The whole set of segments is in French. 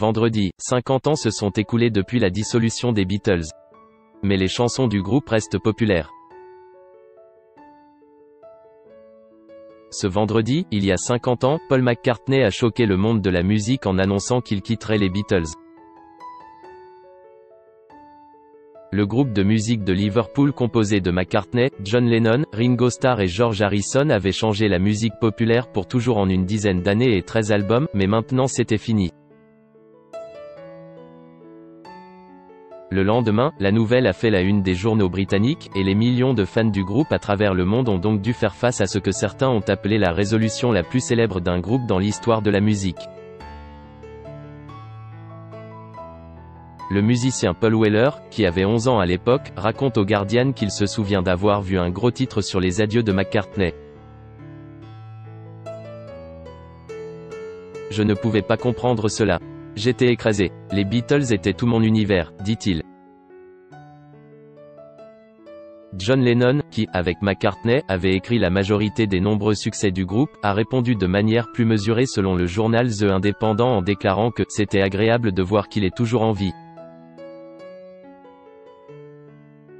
Vendredi, 50 ans se sont écoulés depuis la dissolution des Beatles. Mais les chansons du groupe restent populaires. Ce vendredi, il y a 50 ans, Paul McCartney a choqué le monde de la musique en annonçant qu'il quitterait les Beatles. Le groupe de musique de Liverpool composé de McCartney, John Lennon, Ringo Starr et George Harrison avait changé la musique populaire pour toujours en une dizaine d'années et 13 albums, mais maintenant c'était fini. Le lendemain, la nouvelle a fait la une des journaux britanniques, et les millions de fans du groupe à travers le monde ont donc dû faire face à ce que certains ont appelé la résolution la plus célèbre d'un groupe dans l'histoire de la musique. Le musicien Paul Weller, qui avait 11 ans à l'époque, raconte au Guardian qu'il se souvient d'avoir vu un gros titre sur les adieux de McCartney. Je ne pouvais pas comprendre cela. J'étais écrasé. Les Beatles étaient tout mon univers, dit-il. John Lennon, qui, avec McCartney, avait écrit la majorité des nombreux succès du groupe, a répondu de manière plus mesurée selon le journal The Independent en déclarant que « c'était agréable de voir qu'il est toujours en vie ».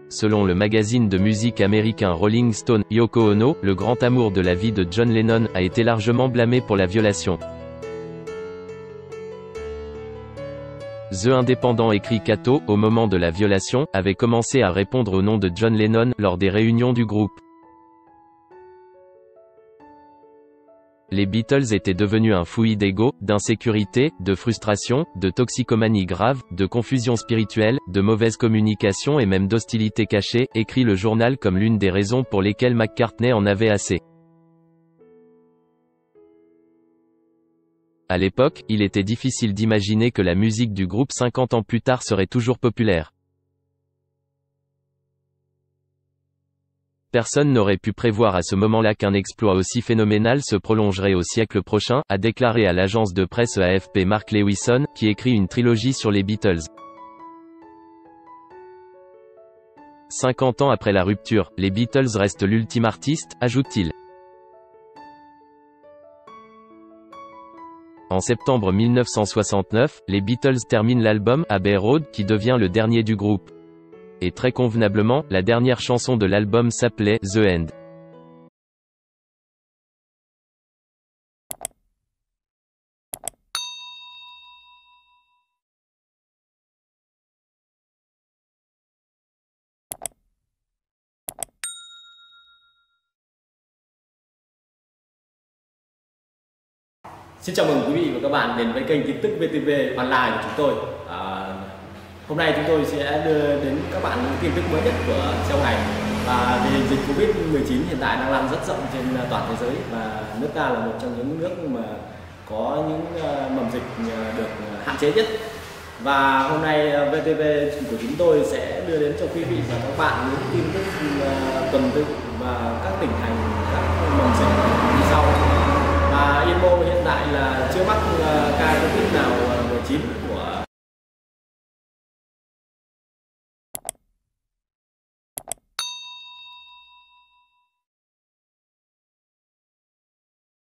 Selon le magazine de musique américain Rolling Stone, Yoko Ono, le grand amour de la vie de John Lennon, a été largement blâmé pour la violation. The Independent écrit Kato, au moment de la violation, avait commencé à répondre au nom de John Lennon, lors des réunions du groupe. Les Beatles étaient devenus un fouillis d'ego, d'insécurité, de frustration, de toxicomanie grave, de confusion spirituelle, de mauvaise communication et même d'hostilité cachée, écrit le journal comme l'une des raisons pour lesquelles McCartney en avait assez. À l'époque, il était difficile d'imaginer que la musique du groupe 50 ans plus tard serait toujours populaire. Personne n'aurait pu prévoir à ce moment-là qu'un exploit aussi phénoménal se prolongerait au siècle prochain, a déclaré à l'agence de presse AFP Mark Lewison, qui écrit une trilogie sur les Beatles. 50 ans après la rupture, les Beatles restent l'ultime artiste, ajoute-t-il. En septembre 1969, les Beatles terminent l'album Abbey Road qui devient le dernier du groupe et très convenablement, la dernière chanson de l'album s'appelait The End. Xin chào mừng quý vị và các bạn đến với kênh tin tức VTV online của chúng tôi. À, Hôm nay chúng tôi sẽ đưa đến các bạn những tin tức mới nhất của trong ngày và vì dịch Covid-19 hiện tại đang lan rất rộng trên toàn thế giới và nước ta là một trong những nước mà có những ờ, mầm dịch ờ, được hạn chế nhất. Và hôm nay ờ, VTV của chúng tôi sẽ đưa đến cho quý vị và các bạn những tin tức tuần tự và các tỉnh thành các mầm dịch như sau mà Imo hiện tại là